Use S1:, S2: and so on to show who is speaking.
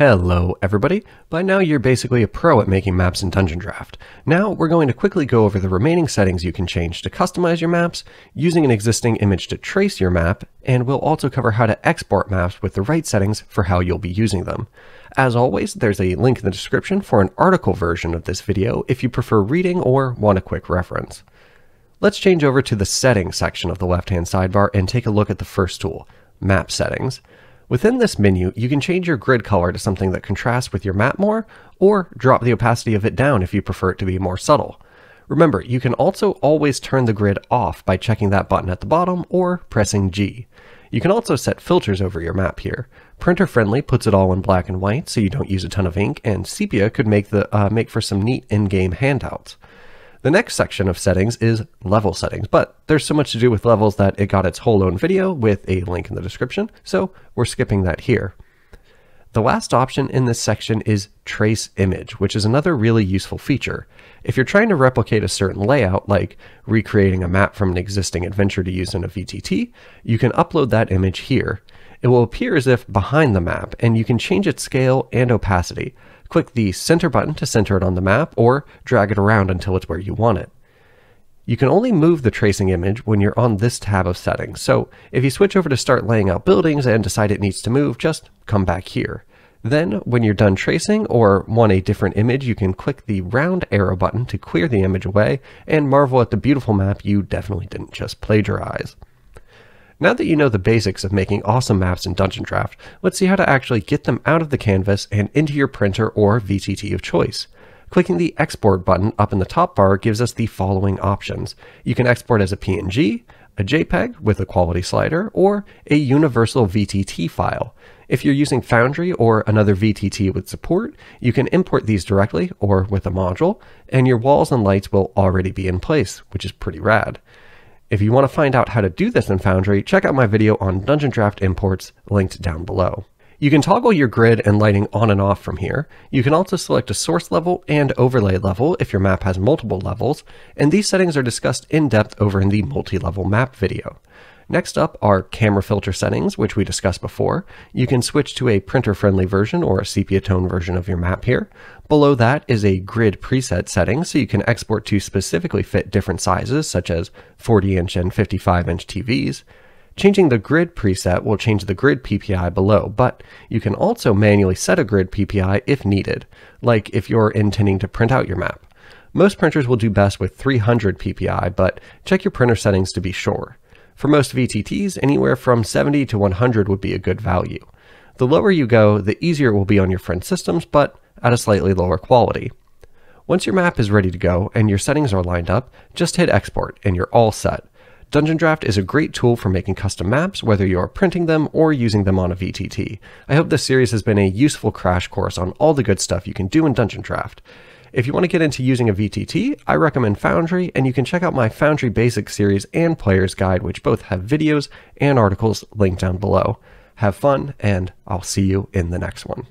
S1: Hello everybody! By now you're basically a pro at making maps in Dungeon Draft. Now we're going to quickly go over the remaining settings you can change to customize your maps, using an existing image to trace your map, and we'll also cover how to export maps with the right settings for how you'll be using them. As always, there's a link in the description for an article version of this video if you prefer reading or want a quick reference. Let's change over to the settings section of the left-hand sidebar and take a look at the first tool, Map Settings. Within this menu, you can change your grid color to something that contrasts with your map more, or drop the opacity of it down if you prefer it to be more subtle. Remember, you can also always turn the grid off by checking that button at the bottom or pressing G. You can also set filters over your map here. Printer Friendly puts it all in black and white so you don't use a ton of ink, and Sepia could make, the, uh, make for some neat in-game handouts. The next section of settings is level settings, but there's so much to do with levels that it got its whole own video with a link in the description, so we're skipping that here. The last option in this section is Trace Image, which is another really useful feature. If you're trying to replicate a certain layout, like recreating a map from an existing adventure to use in a VTT, you can upload that image here. It will appear as if behind the map, and you can change its scale and opacity. Click the center button to center it on the map, or drag it around until it's where you want it. You can only move the tracing image when you're on this tab of settings, so if you switch over to start laying out buildings and decide it needs to move, just come back here. Then, when you're done tracing or want a different image, you can click the round arrow button to clear the image away and marvel at the beautiful map you definitely didn't just plagiarize. Now that you know the basics of making awesome maps in Dungeon Draft, let's see how to actually get them out of the canvas and into your printer or VTT of choice. Clicking the Export button up in the top bar gives us the following options. You can export as a PNG, a JPEG with a quality slider, or a universal VTT file. If you're using Foundry or another VTT with support, you can import these directly or with a module, and your walls and lights will already be in place, which is pretty rad. If you want to find out how to do this in Foundry, check out my video on Dungeon Draft imports linked down below. You can toggle your grid and lighting on and off from here. You can also select a source level and overlay level if your map has multiple levels, and these settings are discussed in depth over in the multi-level map video. Next up are camera filter settings, which we discussed before. You can switch to a printer-friendly version or a sepia tone version of your map here. Below that is a grid preset setting, so you can export to specifically fit different sizes, such as 40-inch and 55-inch TVs. Changing the grid preset will change the grid PPI below, but you can also manually set a grid PPI if needed, like if you're intending to print out your map. Most printers will do best with 300 PPI, but check your printer settings to be sure. For most VTTs, anywhere from 70 to 100 would be a good value. The lower you go, the easier it will be on your friend's systems, but at a slightly lower quality. Once your map is ready to go and your settings are lined up, just hit export and you're all set. Dungeon Draft is a great tool for making custom maps, whether you're printing them or using them on a VTT. I hope this series has been a useful crash course on all the good stuff you can do in Dungeon Draft. If you want to get into using a VTT, I recommend Foundry, and you can check out my Foundry Basics series and Player's Guide, which both have videos and articles linked down below. Have fun, and I'll see you in the next one.